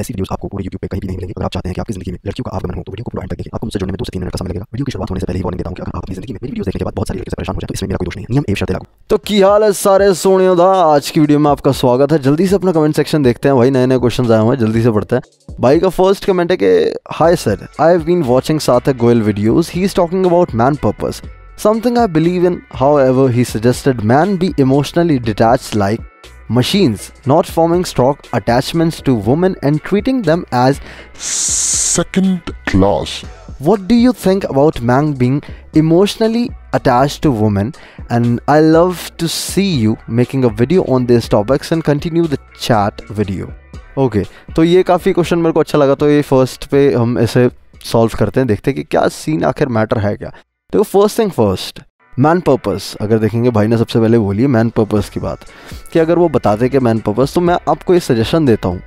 ऐसी वीडियोस आपको पूरे यूट्यूब पे कहीं भी नहीं मिलेंगी। अगर आप चाहते हैं कि आपकी ज़िंदगी में लड़कियों का आगमन हो तो वीडियो को पूरा एंड तक देखिए आपको मुझसे जुड़ने में दो से तीन मिनट का समय लगेगा। वीडियो की शुरुआत होने से पहले ही वार्निंग देता हूँ कि अगर आप अपनी ज़िंदगी में मेरी वीडियोस देखने के बाद बहुत सारी लड़कियों परेशान हो जाए तो इसमें मेरा कोई दोष नहीं है। नियम एक शर्त लागू। तो की हाल है सारे सोनियों दा? आज की वीडियो में आपका स्वागत है। जल्दी से अपना कमेंट सेक्शन देखते हैं। भाई नए नए क्वेश्चन आए हुए हैं जल्दी से पढ़ते हैं। भाई का फ़र्स्ट कमेंट है कि hi sir I have been watching Sarthak Goyal videos he is talking about man purpose something I believe in. However, he suggested man be emotionally detached like machines, not forming strong attachments to women and treating them as second class. what do you think about man being emotionally attached to women and i love to see you making a video on these topics and continue the chat video okay okay, तो ये काफ़ी question मेरे को अच्छा लगा तो ये first पे हम ऐसे सॉल्व करते हैं देखते हैं कि क्या सीन आखिर मैटर है क्या तो first thing first man purpose अगर देखेंगे भाई ने सबसे पहले बोली मैन पर्पस की बात, कि अगर वो बताते कि मैन पर्पस तो मैं आपको ये सजेशन देता हूँ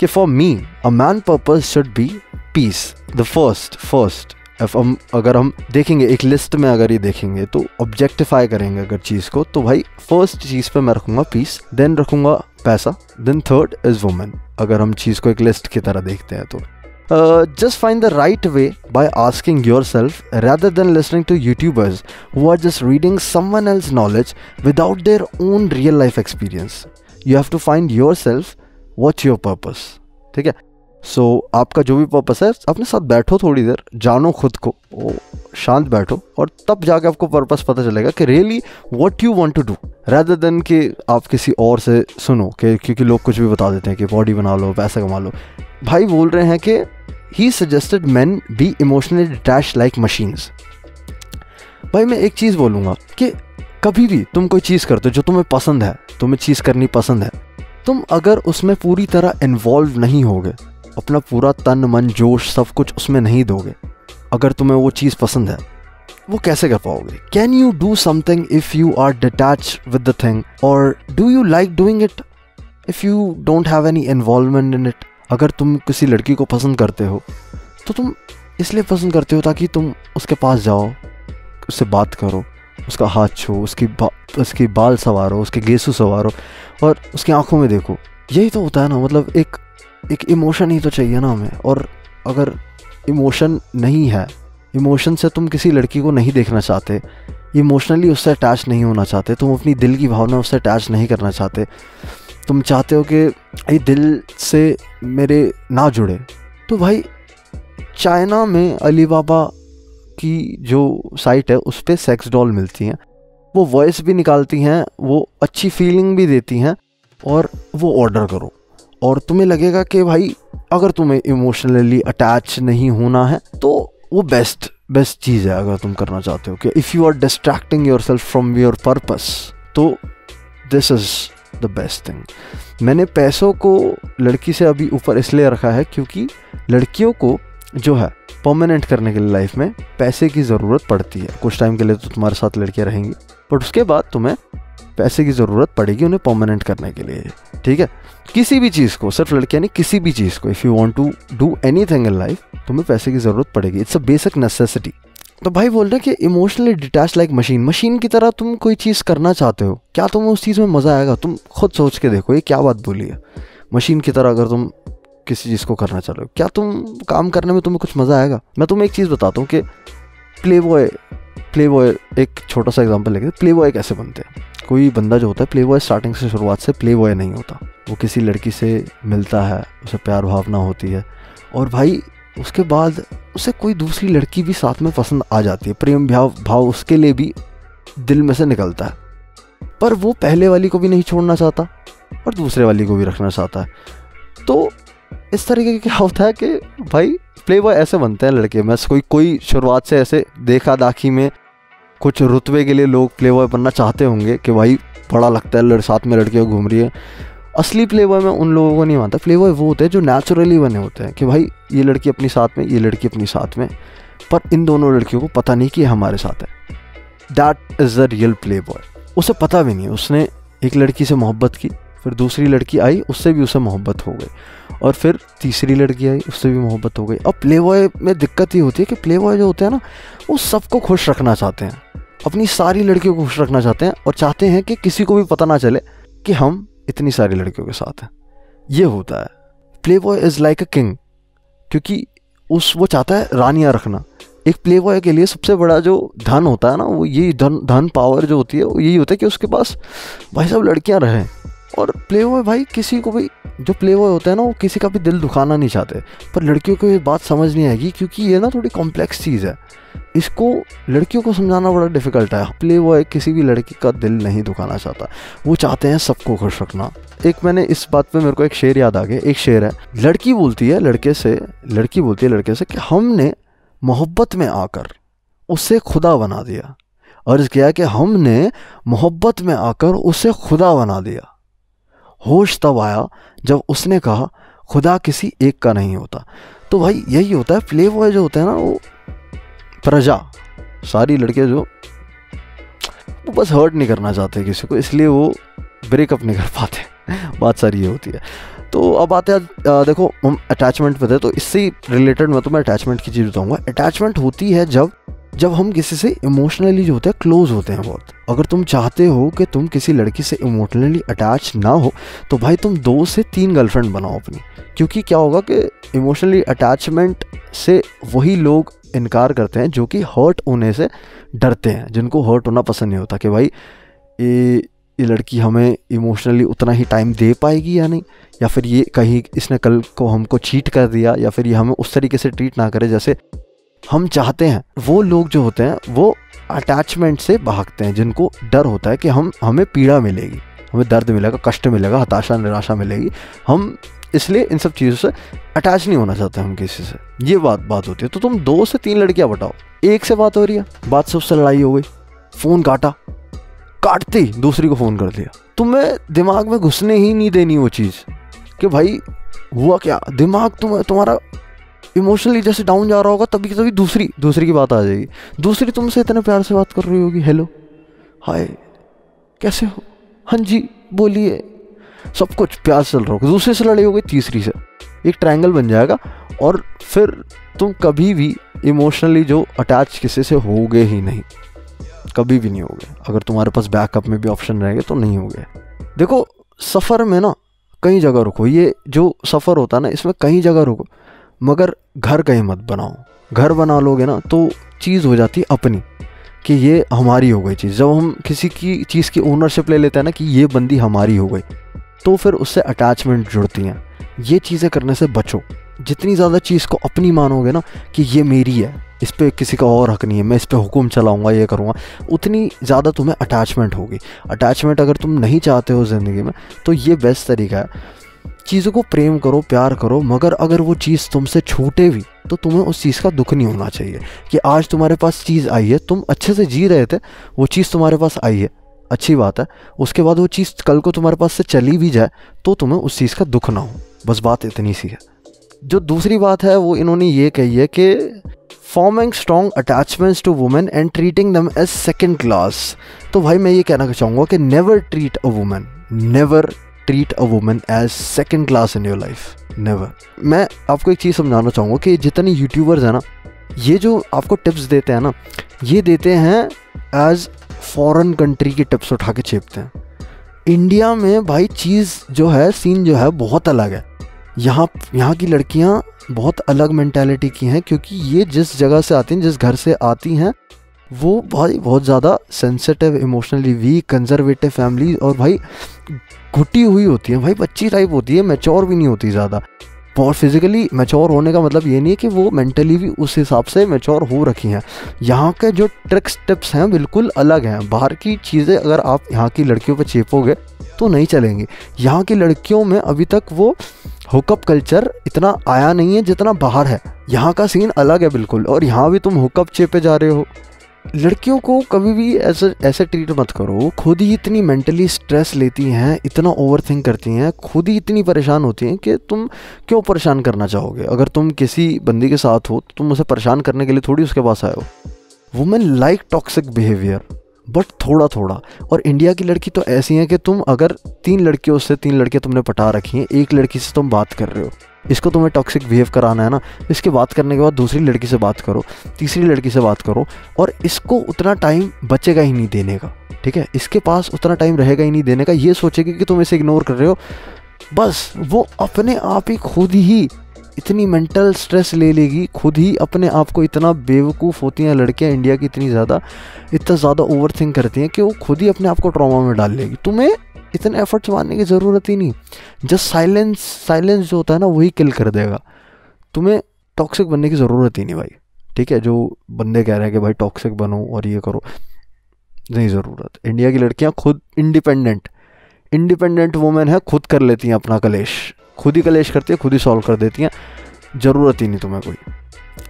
कि for me a man purpose should be peace the first first F हम, अगर हम देखेंगे, एक लिस्ट में अगर ये देखेंगे तो ऑब्जेक्टिफाई करेंगे अगर चीज़ को तो भाई फ़र्स्ट चीज़ पे मैं रखूँगा पीस देन रखूँगा पैसा देन थर्ड इज़ वुमेन अगर हम चीज़ को एक लिस्ट की तरह देखते हैं तो। Uh, just find the right way by asking yourself rather than listening to YouTubers who are just reading someone else's knowledge without their own real life experience. You have to find yourself what's your purpose. ठीक है सो so, आपका जो भी purpose है अपने साथ बैठो थोड़ी देर जानो खुद को ओ, शांत बैठो और तब जाके आपको पर्पस पता चलेगा कि really what you want to do rather than कि आप किसी और से सुनो कि क्योंकि लोग कुछ भी बता देते हैं कि बॉडी बना लो पैसा कमा लो भाई बोल रहे हैं कि he suggested man be emotionally detach like machines भाई मैं एक चीज़ बोलूँगा कि कभी भी तुम कोई चीज़ करते हो जो तुम्हें पसंद है, तुम्हें चीज़ करनी पसंद है, तुम अगर उसमें पूरी तरह इन्वॉल्व नहीं होगे, अपना पूरा तन, मन, जोश, सब कुछ उसमें नहीं दोगे, अगर तुम्हें वो चीज़ पसंद है, वो कैसे कर पाओगे? Can you do something if you are detach with the thing और do you like doing it if you don't have any involvement in it अगर तुम किसी लड़की को पसंद करते हो तो तुम इसलिए पसंद करते हो ताकि तुम उसके पास जाओ उससे बात करो उसका हाथ छो उसकी बा, उसकी बाल संवारो उसके गेसू संवारो और उसकी आँखों में देखो। यही तो होता है ना मतलब एक एक इमोशन ही तो चाहिए ना हमें। और अगर इमोशन नहीं है इमोशन से तुम किसी लड़की को नहीं देखना चाहते इमोशनली उससे अटैच नहीं होना चाहते तुम अपनी दिल की भावना उससे अटैच नहीं करना चाहते तुम चाहते हो कि ये दिल से मेरे ना जुड़े। तो भाई, चाइना में अली बाबा की जो साइट है, उस पर सेक्स डॉल मिलती हैं। वो वॉइस भी निकालती हैं, वो अच्छी फीलिंग भी देती हैं और वो ऑर्डर करो। और तुम्हें लगेगा कि भाई, अगर तुम्हें इमोशनली अटैच नहीं होना है तो वो बेस्ट बेस्ट चीज़ है अगर तुम करना चाहते हो कि if you are distracting yourself from your purpose तो this is the best thing मैंने पैसों को लड़की से अभी ऊपर इसलिए रखा है क्योंकि लड़कियों को जो है परमानेंट करने के लिए लाइफ में पैसे की ज़रूरत पड़ती है। कुछ टाइम के लिए तो तुम्हारे साथ लड़कियाँ रहेंगी बट उसके बाद तुम्हें पैसे की ज़रूरत पड़ेगी उन्हें परमानेंट करने के लिए। ठीक है? किसी भी चीज़ को, सिर्फ़ लड़कियाँ नहीं, किसी भी चीज़ को if you want to do anything in life तुम्हें पैसे की ज़रूरत पड़ेगी। इट्स अ बेसिक नेसेसिटी तो भाई बोल रहे हैं कि emotionally detach like machine machine की तरह तुम कोई चीज़ करना चाहते हो, क्या तुम्हें उस चीज़ में मज़ा आएगा? तुम खुद सोच के देखो, ये क्या बात बोली है। मशीन की तरह अगर तुम किसी चीज़ को करना चाह रहे हो, क्या तुम काम करने में तुम्हें कुछ मज़ा आएगा? मैं तुम्हें एक चीज़ बताता हूँ कि प्ले बॉय प्ले बॉय एक छोटा सा एग्ज़ाम्पल लेके प्ले बॉय कैसे बनते हैं? कोई बंदा जो होता है प्ले बॉय स्टार्टिंग से शुरुआत से प्ले बॉय नहीं होता। वो किसी लड़की से मिलता है, उसे प्यार भावना होती है। और भाई उसके बाद उसे कोई दूसरी लड़की भी साथ में पसंद आ जाती है। प्रेम भाव भाव उसके लिए भी दिल में से निकलता है। पर वो पहले वाली को भी नहीं छोड़ना चाहता और दूसरे वाली को भी रखना चाहता है। तो इस तरीके का क्या होता है कि भाई प्ले बॉय ऐसे बनते हैं लड़के। में कोई कोई शुरुआत से ऐसे देखा दाखी में कुछ रुतबे के लिए लोग प्ले बॉय बनना चाहते होंगे कि भाई, बड़ा लगता है साथ में लड़कियाँ घूम रही है। असली बॉय में उन लोगों को नहीं मानता। बॉय वो होते हैं जो नेचुरली बने होते हैं कि भाई, ये लड़की अपनी साथ में, ये लड़की अपनी साथ में। पर इन दोनों लड़कियों को पता नहीं कि हमारे साथ है। That is the real playboy उसे पता भी नहीं, उसने एक लड़की से मोहब्बत की, फिर दूसरी लड़की आई, उससे भी उसे मोहब्बत हो गई। और फिर तीसरी लड़की आई, उससे भी मोहब्बत हो गई। अब प्ले बॉय में दिक्कत ये होती है कि प्ले बॉय जो होते हैं ना, वो सबको खुश रखना चाहते हैं। अपनी सारी लड़कियों को खुश रखना चाहते हैं और चाहते हैं कि किसी को भी पता ना चले कि हम इतनी सारी लड़कियों के साथ है। ये होता है। Playboy is like a king क्योंकि उस, वो चाहता है रानियाँ रखना। एक प्ले बॉय के लिए सबसे बड़ा जो धन होता है ना, वो यही धन धन पावर जो होती है, वो यही होता है कि उसके पास भाई साहब लड़कियाँ रहें। और प्ले बॉय भाई, किसी को भी, जो प्ले बॉय होता है ना, वो किसी का भी दिल दुखाना नहीं चाहते। पर लड़कियों को ये बात समझ नहीं आएगी, क्योंकि ये ना थोड़ी कॉम्प्लेक्स चीज़ है। इसको लड़कियों को समझाना बड़ा डिफ़िकल्ट है। प्ले बॉय किसी भी लड़की का दिल नहीं दुखाना चाहता। वो चाहते हैं सबको खुश रखना। एक मैंने इस बात पे मेरे को एक शेर याद आ गया, एक शेर है। लड़की बोलती है, लड़के से, लड़की बोलती है लड़के से कि हमने मोहब्बत में आकर उसे खुदा बना दिया। अर्ज़ किया कि हमने मोहब्बत में आकर उसे खुदा बना दिया। होश तब आया जब उसने कहा, खुदा किसी एक का नहीं होता। तो भाई, यही होता है प्ले बॉय जो होते हैं ना, वो प्रजा, सारी लड़के जो, वो बस हर्ट नहीं करना चाहते किसी को, इसलिए वो ब्रेकअप नहीं कर पाते। बात सारी ये होती है। तो अब आते हैं देखो, हम अटैचमेंट पे थे तो इससे रिलेटेड मैं तुम्हें अटैचमेंट की चीज़ बताऊँगा। अटैचमेंट होती है जब जब हम किसी से इमोशनली जो होते हैं क्लोज होते हैं बहुत। अगर तुम चाहते हो कि तुम किसी लड़की से इमोशनली अटैच ना हो तो भाई तुम दो से तीन गर्लफ्रेंड बनाओ अपनी। क्योंकि क्या होगा कि इमोशनली अटैचमेंट से वही लोग इनकार करते हैं जो कि हर्ट होने से डरते हैं, जिनको हर्ट होना पसंद नहीं होता कि भाई, ये ये लड़की हमें इमोशनली उतना ही टाइम दे पाएगी या नहीं? या फिर ये कहीं इसने कल को हमको चीट कर दिया, या फिर ये हमें उस तरीके से ट्रीट ना करे जैसे हम चाहते हैं, वो लोग जो होते हैं, वो अटैचमेंट से भागते हैं, जिनको डर होता है कि हम, हमें पीड़ा मिलेगी, हमें दर्द मिलेगा, कष्ट मिलेगा, हताशा, निराशा मिलेगी। हम इसलिए इन सब चीज़ों से अटैच नहीं होना चाहते हम किसी से। ये बात बात होती है। तो तुम दो से तीन लड़कियाँ बताओो। एक से बात हो रही है, बात से उससे लड़ाई हो गई। फ़ोन काटा। काटते ही दूसरी को फ़ोन कर दिया। तुम्हें दिमाग में घुसने ही नहीं देनी वो चीज़ कि भाई, हुआ क्या? दिमाग तुम्हें, तुम्हारा इमोशनली जैसे डाउन जा रहा होगा, तभी तभी दूसरी दूसरी की बात आ जाएगी। दूसरी तुमसे इतने प्यार से बात कर रही होगी हेलो हाय कैसे हो? हाँ जी, बोलिए। सब कुछ प्यार चल रहा होगा। दूसरे से लड़ी हो गई, तीसरी से। एक ट्रायंगल बन जाएगा और फिर तुम कभी भी इमोशनली जो अटैच किसी से होगे ही नहीं। कभी भी नहीं होगे। अगर तुम्हारे पास बैकअप में भी ऑप्शन रहेंगे तो नहीं होगे। देखो, सफ़र में ना कई जगह रुको। ये जो सफ़र होता है ना, इसमें कई जगह रुको। मगर घर कहीं मत बनाओ। घर बना लोगे ना तो चीज़ हो जाती अपनी, कि ये हमारी हो गई चीज़। जब हम किसी की चीज़ की ओनरशिप ले लेते हैं ना, कि ये बंदी हमारी हो गई तो फिर उससे अटैचमेंट जुड़ती हैं। ये चीज़ें करने से बचो। जितनी ज़्यादा चीज़ को अपनी मानोगे ना, कि ये मेरी है, इस पर किसी का और हक नहीं है, मैं इस पर हुक्म चलाऊँगा, ये करूँगा, उतनी ज़्यादा तुम्हें अटैचमेंट होगी। अटैचमेंट अगर तुम नहीं चाहते हो ज़िंदगी में तो ये बेस्ट तरीका है। चीज़ों को प्रेम करो, प्यार करो, मगर अगर वो चीज़ तुमसे छूटे भी तो तुम्हें उस चीज़ का दुख नहीं होना चाहिए कि आज तुम्हारे पास चीज़ आई है, तुम अच्छे से जी रहे थे, वो चीज़ तुम्हारे पास आई है। अच्छी बात है। उसके बाद वो चीज़ कल को तुम्हारे पास से चली भी जाए तो तुम्हें उस चीज़ का दुख ना हो। बस बात इतनी सी है। जो दूसरी बात है, वो इन्होंने ये कही है कि forming strong attachments to women and treating them as second class तो भाई, मैं ये कहना चाहूँगा कि never treat a women never treat a women as second class in your life never मैं आपको एक चीज़ समझाना चाहूँगा कि जितने यूट्यूबर्स हैं ना, ये जो आपको टिप्स देते हैं ना, ये देते हैं एज फॉरेन कंट्री की टिप्स उठा के छेपते हैं। इंडिया में भाई चीज़ जो है सीन जो है, बहुत अलग है। यहाँ यहाँ की लड़कियाँ बहुत अलग मैंटेलिटी की हैं, क्योंकि ये जिस जगह से आती हैं, जिस घर से आती हैं वो भाई बहुत ज़्यादा sensitive emotionally weak conservative family और भाई घुटी हुई होती है, भाई बच्ची टाइप होती है मेच्योर भी नहीं होती ज़्यादा। और फिजिकली मेच्योर होने का मतलब ये नहीं है कि वो मेंटली भी उस हिसाब से मेच्योर हो रखी हैं। यहाँ के जो ट्रिक्स टिप्स हैं, बिल्कुल अलग हैं। बाहर की चीज़ें अगर आप यहाँ की लड़कियों पर चेपोगे तो नहीं चलेंगी। यहाँ की लड़कियों में अभी तक वो हुकअप कल्चर इतना आया नहीं है जितना बाहर है। यहाँ का सीन अलग है बिल्कुल और यहाँ भी तुम हुकअप चेपे जा रहे हो। लड़कियों को कभी भी ऐसे ऐसे ट्रीट मत करो। खुद ही इतनी मेंटली स्ट्रेस लेती हैं, इतना ओवर थिंक करती हैं, खुद ही इतनी परेशान होती हैं कि तुम क्यों परेशान करना चाहोगे? अगर तुम किसी बंदी के साथ हो तो तुम उसे परेशान करने के लिए थोड़ी उसके पास आए हो। Women like toxic behaviour but थोड़ा थोड़ा और इंडिया की लड़की तो ऐसी हैं कि तुम अगर तीन लड़कियों से तीन लड़कियाँ तुमने पटा रखी हैं, एक लड़की से तुम बात कर रहे हो। इसको तुम्हें टॉक्सिक बिहेव कराना है ना, इसके बात करने के बाद दूसरी लड़की से बात करो, तीसरी लड़की से बात करो और इसको उतना टाइम बचेगा ही नहीं देने का, ठीक है? इसके पास उतना टाइम रहेगा ही नहीं देने का, ये सोचेगी कि तुम इसे इग्नोर कर रहे हो। बस, वो अपने आप ही खुद ही इतनी मेंटल स्ट्रेस ले लेगी, खुद ही अपने आप को इतना बेवकूफ़ होती हैं लड़कियाँ इंडिया की इतनी ज़्यादा, इतना ज़्यादा ओवर थिंक करती हैं कि वो खुद ही अपने आप को ट्रॉमा में डाल लेगी। तुम्हें इतने एफर्ट्स मारने की ज़रूरत ही नहीं। जस्ट साइलेंस साइलेंस जो होता है ना, वही किल कर देगा। तुम्हें टॉक्सिक बनने की ज़रूरत ही नहीं भाई। ठीक है, जो बंदे कह रहे हैं कि भाई टॉक्सिक बनो और ये करो। नहीं ज़रूरत। इंडिया की लड़कियाँ खुद इंडिपेंडेंट इंडिपेंडेंट वुमेन है, खुद कर लेती हैं अपना कलेश। खुद ही कलेश करती है, खुद ही सॉल्व कर देती हैं। ज़रूरत ही नहीं तुम्हें कोई।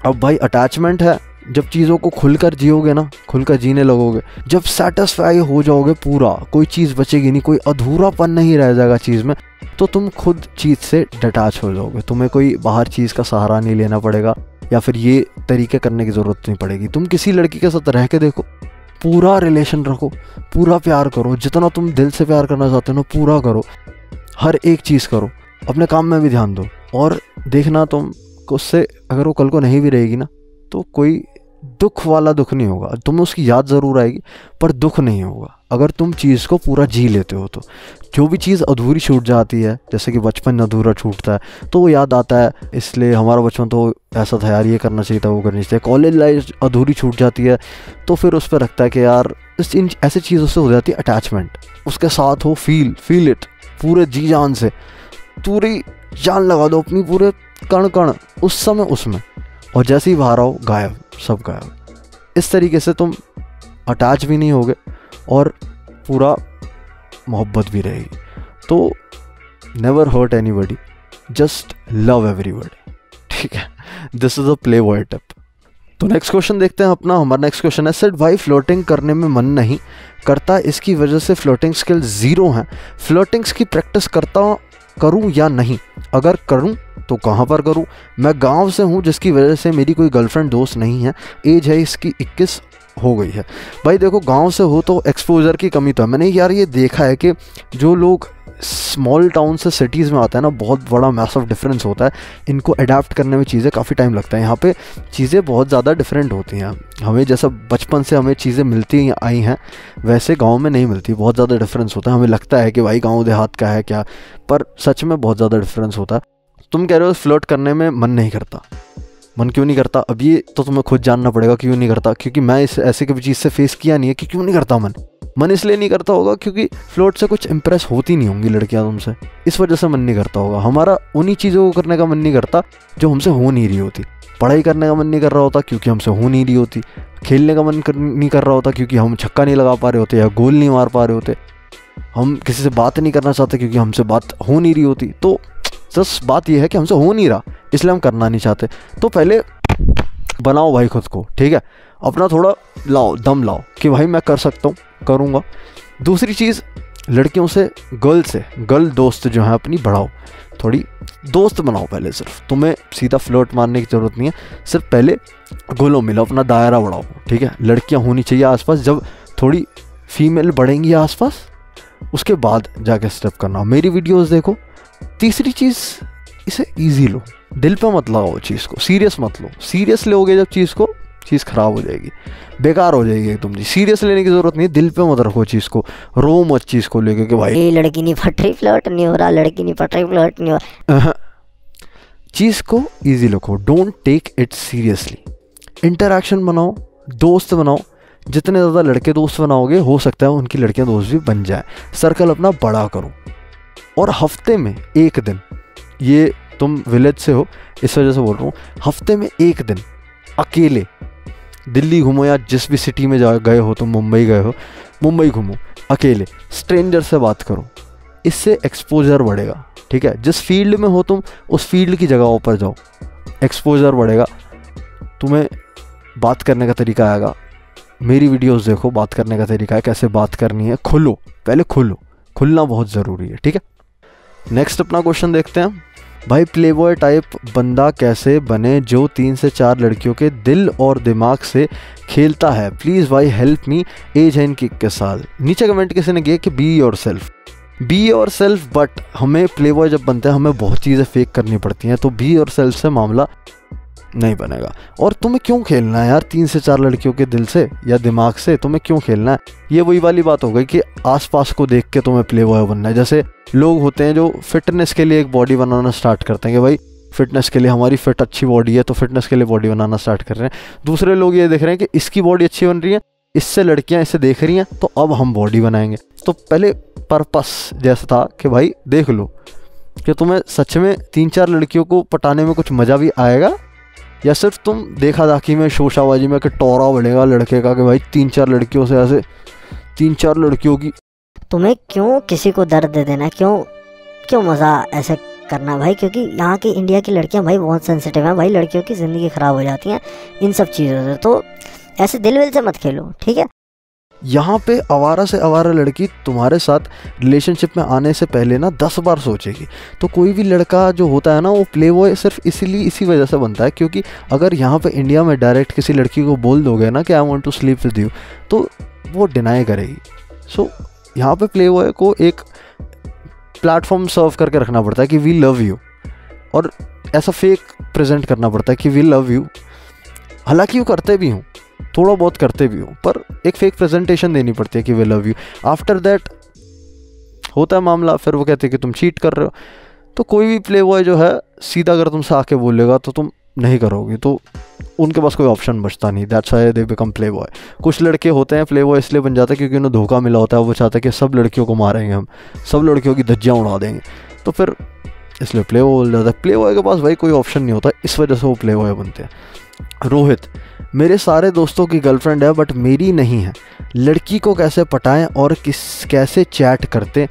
अब भाई अटैचमेंट है। जब चीज़ों को खुलकर जियोगे ना, खुलकर जीने लगोगे, जब सेटिस्फाई हो जाओगे पूरा, कोई चीज़ बचेगी नहीं, कोई अधूरापन नहीं रह जाएगा चीज़ में तो तुम खुद चीज़ से डिटैच हो जाओगे। तुम्हें कोई बाहर चीज़ का सहारा नहीं लेना पड़ेगा, या फिर ये तरीके करने की ज़रूरत नहीं पड़ेगी। तुम किसी लड़की के साथ रह के देखो, पूरा रिलेशन रखो, पूरा प्यार करो, जितना तुम दिल से प्यार करना चाहते हो ना, पूरा करो, हर एक चीज़ करो, अपने काम में भी ध्यान दो। और देखना तुम, उससे अगर वो कल को नहीं भी रहेगी ना तो कोई दुख वाला दुख नहीं होगा। तुम्हें उसकी याद ज़रूर आएगी, पर दुख नहीं होगा। अगर तुम चीज़ को पूरा जी लेते हो तो। जो भी चीज़ अधूरी छूट जाती है, जैसे कि बचपन अधूरा छूटता है तो वो याद आता है। इसलिए हमारा बचपन तो ऐसा था यार, ये करना चाहिए था, वो करना चाहिए। कॉलेज लाइफ अधूरी छूट जाती है तो फिर उस पर रखता है कि यार, इस इन ऐसी चीज़ों से हो जाती है अटैचमेंट उसके साथ हो फील फील इट पूरे जी जान से। पूरी जान लगा दो अपनी, पूरे कण कण उस समय, उसमें। और जैसे ही बाहर आओ गायब, सब गायब। इस तरीके से तुम अटैच भी नहीं होगे और पूरा मोहब्बत भी रहेगी। तो never hurt anybody just love everybody ठीक है? This is a play world tip तो नेक्स्ट क्वेश्चन देखते हैं अपना। हमारा नेक्स्ट क्वेश्चन है सेट भाई फ्लोटिंग करने में मन नहीं करता, इसकी वजह से फ्लोटिंग स्किल ज़ीरो हैं। फ्लोटिंग्स की प्रैक्टिस करता, करूँ या नहीं? अगर करूँ तो कहाँ पर करूँ? मैं गाँव से हूँ, जिसकी वजह से मेरी कोई गर्लफ्रेंड दोस्त नहीं है। एज है इसकी 21 हो गई है। भाई देखो, गाँव से हो तो एक्सपोजर की कमी तो है। मैंने यार ये देखा है कि जो लोग स्मॉल टाउन से सिटीज़ में आता है ना, बहुत बड़ा मैसिव डिफरेंस होता है। इनको अडेप्ट करने में चीज़ें काफ़ी टाइम लगता है। यहाँ पे चीज़ें बहुत ज़्यादा डिफरेंट होती हैं। हमें जैसा बचपन से हमें चीज़ें मिलती आई हैं, वैसे गाँव में नहीं मिलती। बहुत ज़्यादा डिफरेंस होता है। हमें लगता है कि भाई गाँव देहात का है क्या? पर सच में बहुत ज़्यादा डिफरेंस होता है। तुम कह रहे हो फ्लोट करने में मन नहीं करता। मन क्यों नहीं करता? अब ये तो तुम्हें खुद जानना पड़ेगा क्यों नहीं करता क्योंकि मैं इस ऐसे कभी चीज़ से फेस किया नहीं है कि क्यों नहीं करता मन। मन इसलिए नहीं करता होगा क्योंकि फ्लोट से कुछ इंप्रेस होती नहीं होंगी लड़कियाँ तुमसे। इस वजह से मन नहीं करता होगा। हमारा उन्हीं चीज़ों को करने का मन नहीं करता जो हमसे हो नहीं रही होती। पढ़ाई करने का मन नहीं कर रहा होता क्योंकि हमसे हो नहीं रही होती। खेलने का मन कर, नहीं कर रहा होता क्योंकि हम छक्का नहीं लगा पा रहे होते या गोल नहीं मार पा रहे होते। हम किसी से बात नहीं करना चाहते क्योंकि हमसे बात हो नहीं रही होती। तो जस्ट बात यह है कि हमसे हो नहीं रहा, इसलिए हम करना नहीं चाहते। तो पहले बनाओ भाई खुद को, ठीक है? अपना थोड़ा लाओ, दम लाओ कि भाई मैं कर सकता हूँ, करूँगा। दूसरी चीज़, लड़कियों से, गर्ल से, गर्ल दोस्त जो है अपनी बढ़ाओ। थोड़ी दोस्त बनाओ पहले सिर्फ़। तुम्हें सीधा फ्लोट मारने की ज़रूरत नहीं है, सिर्फ़ पहले गोलो मिलो अपना दायरा बढ़ाओ, ठीक है? लड़कियाँ होनी चाहिए आसपास, जब थोड़ी फीमेल बढ़ेंगी आसपास, उसके बाद जाके स्टेप करना। मेरी वीडियोस देखो तीसरी चीज़ इसे इजी लो। दिल पे मत लगाओ चीज़ को। सीरियस मत लो। सीरियस लोगे जब चीज़ को चीज़ ख़राब हो जाएगी। बेकार हो जाएगी एकदम जी। सीरियस लेने की ज़रूरत नहीं दिल पे मत रखो चीज़ को। रो मत चीज़ को लेके कि भाई ये लड़की नहीं फट रही फ्लर्ट नहीं हो रहा। लड़की नहीं फट रही फ्लर्ट नहीं हो रहा। चीज़ को ईजी रखो। Don't take it seriously interaction बनाओ दोस्त बनाओ। जितने ज़्यादा लड़के दोस्त बनाओगे हो सकता है उनकी लड़कियाँ दोस्त भी बन जाए। सर्कल अपना बड़ा करो। और हफ़्ते में एक दिन। ये तुम विलेज से हो, इस वजह से बोल रहा हूँ, हफ़्ते में एक दिन अकेले दिल्ली घूमो या जिस भी सिटी में जा गए हो, तुम मुंबई गए हो, मुंबई घूमो, अकेले स्ट्रेंजर से बात करो। इससे एक्सपोजर बढ़ेगा, ठीक है? जिस फ़ील्ड में हो तुम, उस फ़ील्ड की जगहों पर जाओ। एक्सपोजर बढ़ेगा। तुम्हें बात करने का तरीका आएगा। मेरी वीडियोस देखो, बात करने का तरीका है, कैसे बात करनी है। खुलो, पहले खुलो। खुलना बहुत ज़रूरी है, ठीक है? नेक्स्ट अपना क्वेश्चन देखते हैं। भाई प्ले बॉय टाइप बंदा कैसे बने जो तीन से चार लड़कियों के दिल और दिमाग से खेलता है? प्लीज़ भाई हेल्प मी एज है इनकी इक्कीस साल। नीचे कमेंट किसी ने किया कि बी योर सेल्फ बी और सेल्फ बट हमें प्ले बॉय जब बनते हैं, हमें बहुत चीज़ें फेक करनी पड़ती हैं तो बी और सेल्फ से मामला नहीं बनेगा। और तुम्हें क्यों खेलना है यार तीन से चार लड़कियों के दिल से या दिमाग से? तुम्हें क्यों खेलना है? ये वही वाली बात हो गई कि आसपास को देख के तुम्हें प्ले बॉय बनना है। जैसे लोग होते हैं जो फिटनेस के लिए एक बॉडी बनाना स्टार्ट करते हैं कि भाई फिटनेस के लिए हमारी फिट अच्छी बॉडी है तो फिटनेस के लिए बॉडी बनाना स्टार्ट कर रहे हैं। दूसरे लोग ये देख रहे हैं कि इसकी बॉडी अच्छी बन रही है, इससे लड़कियाँ इसे देख रही हैं तो अब हम बॉडी बनाएँगे। तो पहले पर्पस जैसा था कि भाई देख लो कि तुम्हें सच में तीन चार लड़कियों को पटाने में कुछ मज़ा भी आएगा? या सिर्फ़ तुम देखा दाखी में शोशाबाजी में कि टोरा बनेगा लड़के का कि भाई तीन चार लड़कियों से ऐसे, तीन चार लड़कियों की। तुम्हें क्यों किसी को दर्द दे देना? क्यों क्यों मज़ा ऐसे करना भाई? क्योंकि यहाँ की इंडिया की लड़कियाँ भाई बहुत सेंसिटिव हैं, भाई लड़कियों की ज़िंदगी ख़राब हो जाती हैं इन सब चीज़ों से। तो ऐसे दिल विल से मत खेलो, ठीक है? यहाँ पे आवारा से आवारा लड़की तुम्हारे साथ रिलेशनशिप में आने से पहले ना दस बार सोचेगी। तो कोई भी लड़का जो होता है ना, वो प्ले बॉय सिर्फ़ इसीलिए इसी वजह से बनता है क्योंकि अगर यहाँ पे इंडिया में डायरेक्ट किसी लड़की को बोल दोगे ना कि I want to sleep with you तो वो डिनाई करेगी। सो यहाँ पे प्ले बॉय को एक प्लेटफॉर्म सर्व करके रखना पड़ता है कि वी लव यू और ऐसा फेक प्रेजेंट करना पड़ता है कि वी लव यू हालाँकि वो करते भी हूँ। थोड़ा बहुत करते भी हो, पर एक फेक प्रेजेंटेशन देनी पड़ती है कि we love you after that होता है मामला, फिर वो कहते हैं कि तुम चीट कर रहे हो। तो कोई भी प्ले बॉय जो है, सीधा अगर तुमसे आके बोलेगा तो तुम नहीं करोगे। तो उनके पास कोई ऑप्शन बचता नहीं। That's why they become playboy कुछ लड़के होते हैं प्ले बॉय इसलिए बन जाते हैं क्योंकि उन्हें धोखा मिला होता है। वो चाहते हैं कि सब लड़कियों को मारेंगे हम। सब लड़कियों की धज्जियाँ उड़ा देंगे। तो फिर इसलिए प्ले बॉय बोल जाता है। प्ले बॉय के पास भाई कोई ऑप्शन नहीं होता। इस वजह से वो प्ले बॉय बनते हैं। रोहित मेरे सारे दोस्तों की गर्लफ्रेंड है बट मेरी नहीं है। लड़की को कैसे पटाएँ और किस, कैसे चैट करते,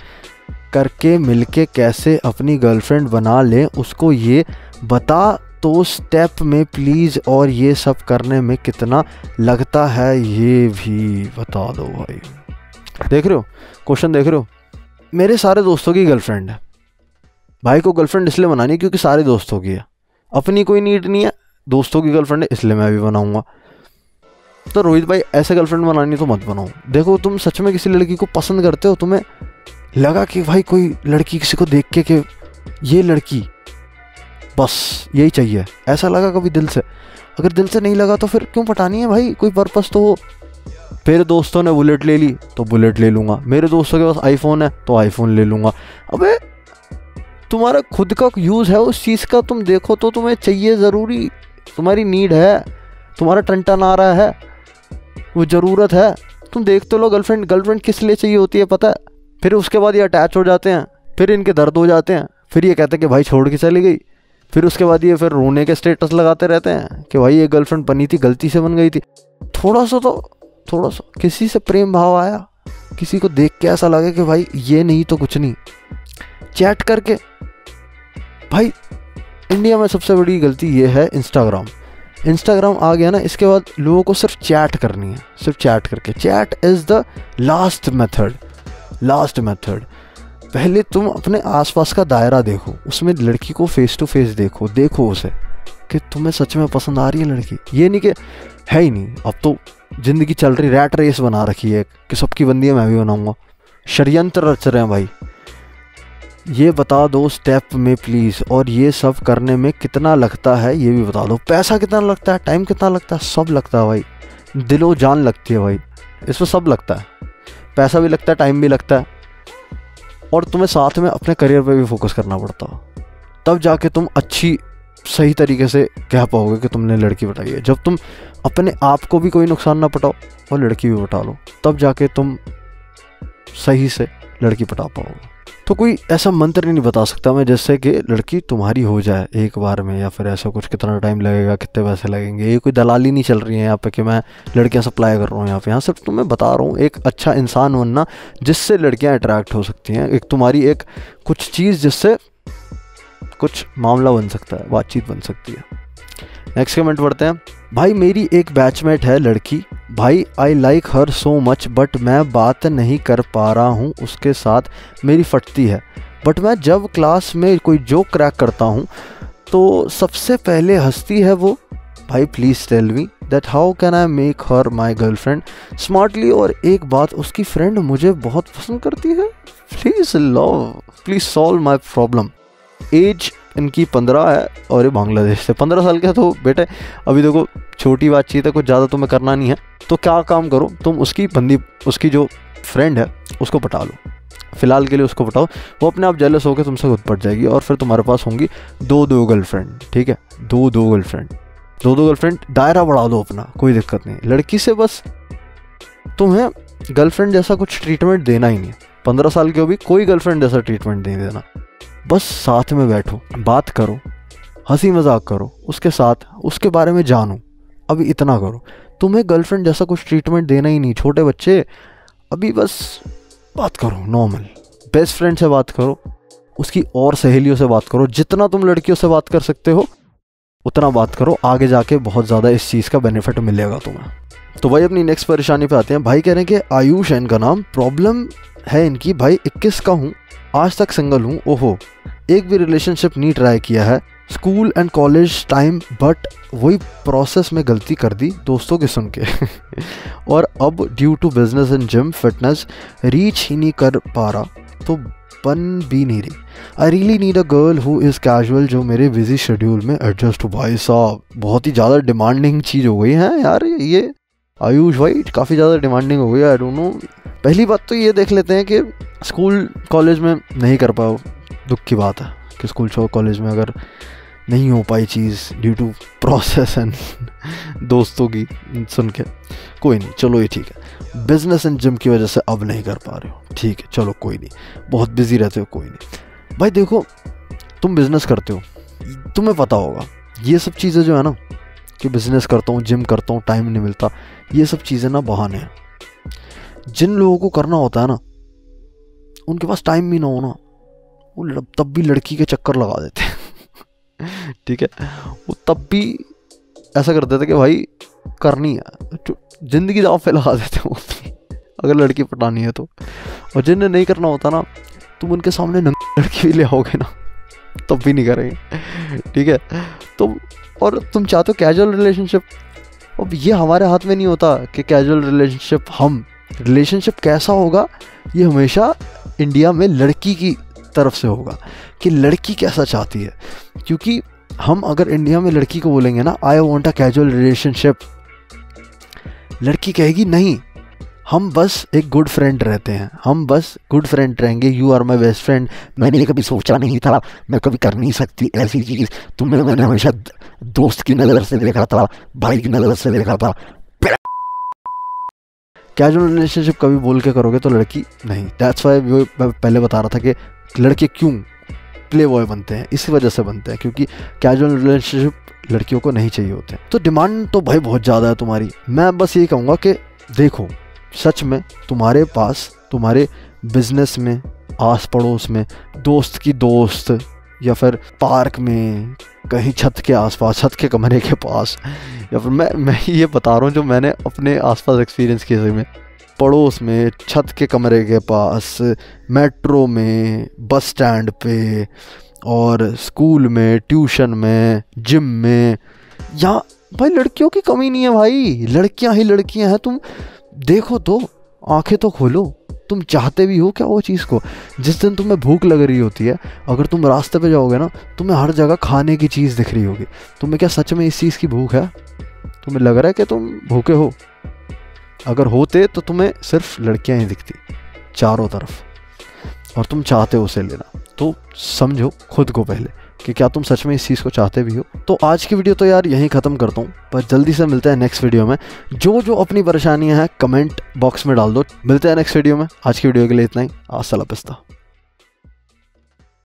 करके, मिलके कैसे अपनी गर्लफ्रेंड बना लें, उसको ये बता तो स्टेप में प्लीज़ और ये सब करने में कितना लगता है, ये भी बता दो भाई। देख रहे हो? क्वेश्चन देख रहे हो? मेरे सारे दोस्तों की गर्लफ्रेंड है। भाई को गर्लफ्रेंड इसलिए बनानी क्योंकि सारे दोस्तों की है। अपनी कोई नीड नहीं है दोस्तों की गर्लफ्रेंड है, इसलिए मैं भी बनाऊँगा। तो रोहित भाई, ऐसे गर्लफ्रेंड बनानी तो मत बनाओ। देखो, तुम सच में किसी लड़की को पसंद करते हो, तुम्हें लगा कि भाई कोई लड़की किसी को देख के कि ये लड़की, बस, यही चाहिए। ऐसा लगा कभी दिल से? अगर दिल से नहीं लगा तो फिर क्यों पटानी है भाई? कोई पर्पस तो हो। मेरे दोस्तों ने बुलेट ले ली तो बुलेट ले लूँगा। मेरे दोस्तों के पास आईफोन है तो आईफोन ले लूँगा। अबे, तुम्हारा खुद का यूज़ है उस चीज़ का, तुम देखो तो तुम्हें चाहिए ज़रूरी। तुम्हारी नीड है, तुम्हारा टंटन आ रहा है, वो ज़रूरत है। तुम देख तो लो गर्लफ्रेंड गर्लफ्रेंड किस लिए चाहिए होती है पता है? फिर उसके बाद ये अटैच हो जाते हैं, फिर इनके दर्द हो जाते हैं, फिर ये कहते हैं कि भाई छोड़ के चली गई। फिर उसके बाद ये फिर रोने के स्टेटस लगाते रहते हैं कि भाई ये गर्लफ्रेंड बनी थी, गलती से बन गई थी। थोड़ा सा तो थोड़ा सा, किसी से प्रेम भाव आया, किसी को देख के ऐसा लगे कि भाई ये नहीं तो कुछ नहीं। चैट करके, भाई इंडिया में सबसे बड़ी गलती ये है इंस्टाग्राम इंस्टाग्राम आ गया ना, इसके बाद लोगों को सिर्फ़ चैट करनी है, सिर्फ़ चैट करके। Chat is the last method last method पहले तुम अपने आसपास का दायरा देखो, उसमें लड़की को फेस टू फेस देखो देखो उसे, कि तुम्हें सच में पसंद आ रही है लड़की। ये नहीं कि है ही नहीं, अब तो ज़िंदगी चल रही रैट रेस बना रखी है, कि सबकी बंदी है मैं भी बनाऊँगा। षडयंत्र रच रहे हैं भाई। ये बता दो स्टेप में प्लीज़ और ये सब करने में कितना लगता है, ये भी बता दो। पैसा कितना लगता है टाइम कितना लगता है, सब लगता है भाई। दिलो जान लगती है भाई, इसमें सब लगता है। पैसा भी लगता है टाइम भी लगता है। और तुम्हें साथ में अपने करियर पे भी फोकस करना पड़ता हो। तब जाके तुम अच्छी, सही तरीके से कह पाओगे कि तुमने लड़की बताई है। जब तुम अपने आप को भी कोई नुकसान ना पटाओ, और लड़की भी पटा लो, तब जाके तुम सही से लड़की पटा पाओगे। तो कोई ऐसा मंत्र नहीं बता सकता मैं जिससे कि लड़की तुम्हारी हो जाए एक बार में या फिर ऐसा कुछ कितना टाइम लगेगा, कितने पैसे लगेंगे? ये कोई दलाली नहीं चल रही है यहाँ पे कि मैं लड़कियाँ सप्लाई कर रहा हूँ यहाँ पे। यहाँ सिर्फ़ तुम्हें बता रहा हूँ, एक अच्छा इंसान बनना जिससे लड़कियाँ अट्रैक्ट हो सकती हैं। एक तुम्हारी एक कुछ चीज़ जिससे कुछ मामला बन सकता है, बातचीत बन सकती है। नेक्स्ट कमेंट पढ़ते हैं। भाई मेरी एक बैचमेट है लड़की। भाई I like her so much but मैं बात नहीं कर पा रहा हूँ, उसके साथ मेरी फटती है। बट मैं जब क्लास में कोई जोक क्रैक करता हूँ तो सबसे पहले हंसती है वो, भाई please tell me that how can I make her my girlfriend smartly और एक बात, उसकी फ्रेंड मुझे बहुत पसंद करती है। Please love please solve my problem age इनकी पंद्रह है और ये बांग्लादेश से। पंद्रह साल के तो बेटे, अभी देखो, छोटी बातचीत है, कुछ ज़्यादा तुम्हें करना नहीं है। तो क्या काम करो, तुम उसकी बंदी, उसकी जो फ्रेंड है, उसको पटा लो। फ़िलहाल के लिए उसको पटाओ। वो अपने आप जेलस होकर तुमसे खुद पट जाएगी और फिर तुम्हारे पास होंगी दो दो गर्लफ्रेंड ठीक है? दो दो गर्लफ्रेंड दो दो गर्लफ्रेंड दायरा बढ़ा दो अपना, कोई दिक्कत नहीं। लड़की से बस तुम्हें गर्लफ्रेंड जैसा कुछ ट्रीटमेंट देना ही नहीं पंद्रह साल की हो भी कोई गर्लफ्रेंड जैसा ट्रीटमेंट नहीं देना। बस साथ में बैठो, बात करो, हँसी मज़ाक करो, उसके साथ, उसके बारे में जानो। अभी इतना करो। तुम्हें गर्लफ्रेंड जैसा कुछ ट्रीटमेंट देना ही नहीं, छोटे बच्चे। अभी बस बात करो नॉर्मल बेस्ट फ्रेंड से बात करो, उसकी और सहेलियों से बात करो, जितना तुम लड़कियों से बात कर सकते हो, उतना बात करो, आगे जाके बहुत ज़्यादा इस चीज़ का बेनिफिट मिलेगा तुम्हें। तो भाई अपनी नेक्स्ट परेशानी पे आते हैं। भाई कह रहे हैं कि आयुष है इनका नाम। प्रॉब्लम है इनकी। भाई 21 का हूँ। आज तक सिंगल हूँ, ओहो। एक भी रिलेशनशिप नहीं ट्राई किया है। School and college time but वही प्रोसेस में गलती कर दी दोस्तों के सुन के। और अब due to business and gym fitness reach ही नहीं कर पा रहा तो बन भी नहीं रही। I really need a girl who is casual जो मेरे बिज़ी शेड्यूल में एडजस्ट हो भाई साहब, बहुत ही ज़्यादा डिमांडिंग चीज़ हो गई है यार ये। आयुष भाई, काफ़ी ज़्यादा डिमांडिंग हो गई आई डोंट नो पहली बात तो ये देख लेते हैं कि स्कूल कॉलेज में नहीं कर पाओ। दुख की बात है कि स्कूल छो कॉलेज में अगर नहीं हो पाई चीज़ ड्यू टू प्रोसेस एंड दोस्तों की सुन के। कोई नहीं, चलो ये ठीक है। बिज़नेस एंड जिम की वजह से अब नहीं कर पा रहे हो। ठीक है, चलो कोई नहीं। बहुत बिज़ी रहते हो, कोई नहीं। भाई देखो, तुम बिज़नेस करते हो। तुम्हें पता होगा, ये सब चीज़ें जो है ना कि बिज़नेस करता हूँ जिम करता हूँ टाइम नहीं मिलता। ये सब चीज़ें ना बहाने हैं। जिन लोगों को करना होता है ना, उनके पास टाइम भी ना हो ना, वो तब भी लड़की के चक्कर लगा देते हैं। ठीक है? वो तब भी ऐसा कर देते कि भाई, करनी है। ज़िंदगी दाव पे लगा देते हैं वो अगर लड़की पटानी है तो। और जिन्हें नहीं करना होता ना, तुम उनके सामने नंगी लड़की भी ले आओगे ना, तब भी नहीं करेंगे। ठीक है? तो और तुम चाहते हो कैजुअल रिलेशनशिप अब ये हमारे हाथ में नहीं होता कि कैजुअल रिलेशनशिप हम। रिलेशनशिप कैसा होगा? ये हमेशा इंडिया में लड़की की तरफ़ से होगा कि लड़की कैसा चाहती है। क्योंकि हम अगर इंडिया में लड़की को बोलेंगे ना I want a casual relationship लड़की कहेगी, नहीं हम बस एक गुड फ्रेंड रहते हैं। हम बस गुड फ्रेंड रहेंगे। You are my best friend मैंने कभी सोचा नहीं था। मैं कभी कर नहीं सकती ऐसी चीज़। तुमने मैंने हमेशा दोस्त की नज़र से देखा था, भाई की नज़र से देखा था। कैजुअल रिलेशनशिप कभी बोल के करोगे तो लड़की नहीं। दैट्स वाई मैं पहले बता रहा था कि लड़के क्यों प्ले बॉय बनते हैं? इसी वजह से बनते हैं, क्योंकि कैजुअल रिलेशनशिप लड़कियों को नहीं चाहिए होते। तो डिमांड तो भाई बहुत ज़्यादा है तुम्हारी। मैं बस यही कहूँगा कि देखो सच में तुम्हारे पास, तुम्हारे बिज़नेस में आस पड़ोस में, दोस्त की दोस्त, या फिर पार्क में, कहीं छत के आसपास, छत के कमरे के पास, या फिर मैं मैं ये बता रहा हूँ जो मैंने अपने आसपास एक्सपीरियंस किए में। पड़ोस में, छत के कमरे के पास मेट्रो में बस स्टैंड पे, और स्कूल में ट्यूशन में जिम में। यहाँ, भाई लड़कियों की कमी नहीं है भाई। लड़कियाँ ही लड़कियाँ हैं, तुम देखो तो आँखें तो खोलो। तुम चाहते भी हो क्या वो चीज़ को? जिस दिन तुम्हें भूख लग रही होती है, अगर तुम रास्ते पे जाओगे ना, तुम्हें हर जगह खाने की चीज़ दिख रही होगी। तुम्हें क्या सच में इस चीज़ की भूख है? तुम्हें लग रहा है कि तुम भूखे हो? अगर होते तो तुम्हें सिर्फ़ लड़कियाँ ही दिखती, चारों तरफ़। और तुम चाहते हो उसे लेना। तो समझो खुद को पहले। कि क्या तुम सच में इस चीज़ को चाहते भी हो? तो आज की वीडियो तो यार यहीं ख़त्म करता हूँ, पर जल्दी से मिलते हैं नेक्स्ट वीडियो में। जो जो अपनी परेशानियाँ हैं कमेंट बॉक्स में डाल दो। मिलते हैं नेक्स्ट वीडियो में। आज की वीडियो के लिए इतना ही। आसला पिस्ता